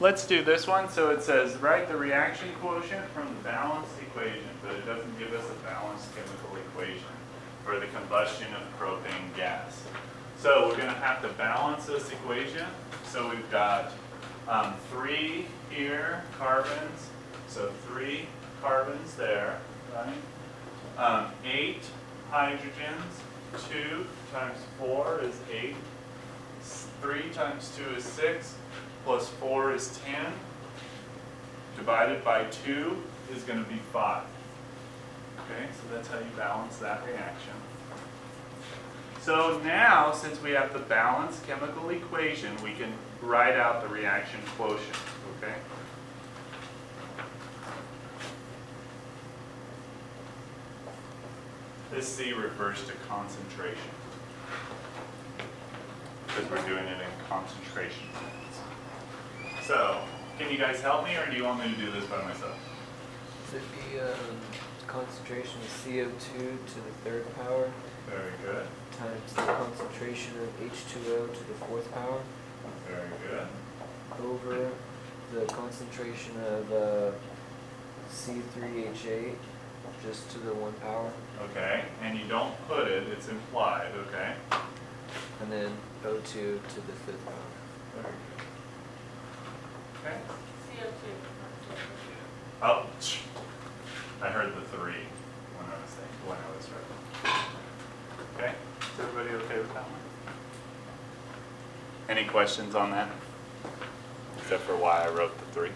let's do this one. So it says, write the reaction quotient from the balanced equation, but it doesn't give us a balanced chemical equation for the combustion of propane gas. So we're gonna have to balance this equation. So we've got um, three here, carbons, so three carbons there, right? Um, eight hydrogens, two times four is eight, three times two is six, plus four is ten, divided by two is gonna be five. Okay, so that's how you balance that reaction. So now, since we have the balanced chemical equation, we can write out the reaction quotient, okay? This C refers to concentration. Because we're doing it in concentration units. So, can you guys help me, or do you want me to do this by myself? Would it be um, concentration of CO2 to the third power Very good, times the concentration of H2O to the fourth power very good. over the concentration of uh, C3H8 just to the one power, Okay, and you don't put it, it's implied, okay? and then O2 to the fifth power. Very good. Okay. CO2. Oh. I heard the three when I was thinking, when I was writing. Okay, is everybody okay with that one? Any questions on that? Except for why I wrote the three?